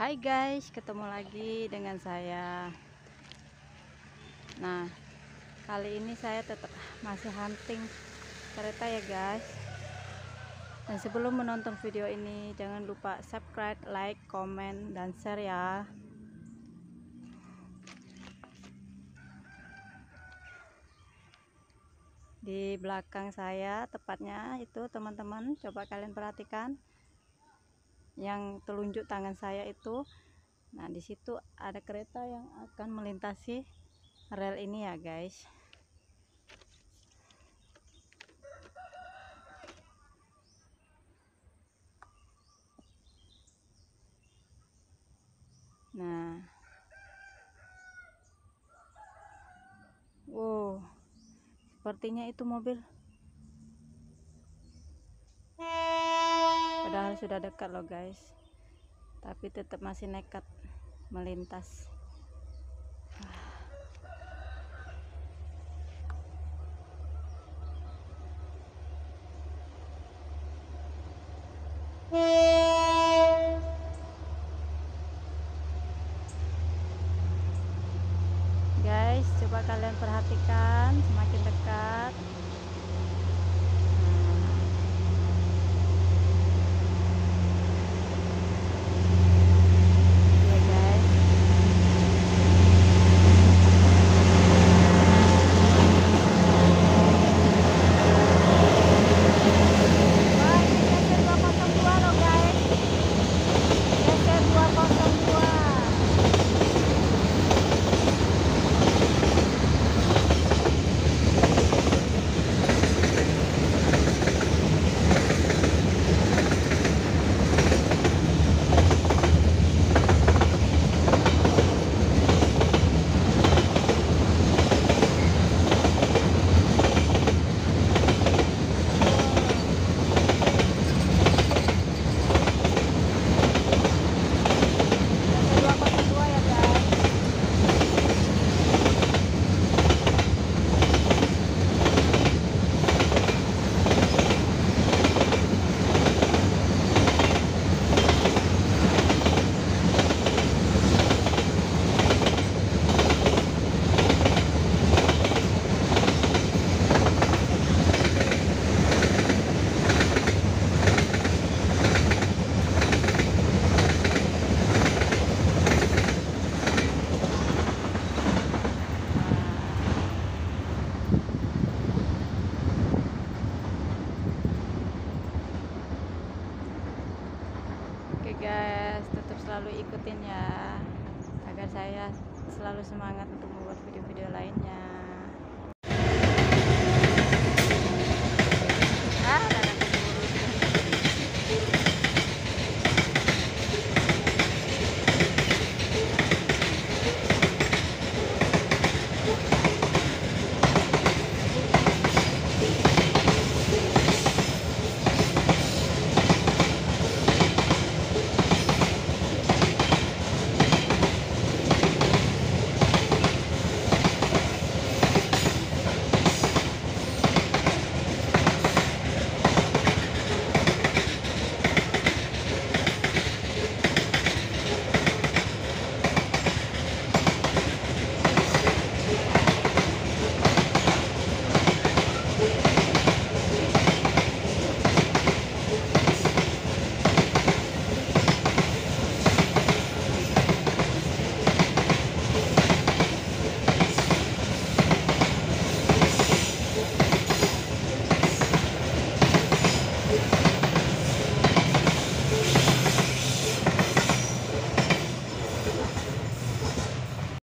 Hai guys, ketemu lagi dengan saya. Nah, kali ini saya tetap masih hunting kereta ya guys. Dan sebelum menonton video ini, jangan lupa subscribe, like, komen, dan share ya. Di belakang saya, tepatnya itu teman-teman, coba kalian perhatikan yang telunjuk tangan saya itu. Nah di situ ada kereta yang akan melintasi rel ini ya guys. Nah. Wow. Sepertinya itu mobil padahal sudah dekat loh guys. Tapi tetap masih nekat melintas. Guys coba kalian perhatikan semakin dekat guys, tetap selalu ikutin ya agar saya selalu semangat untuk membuat video-video lainnya.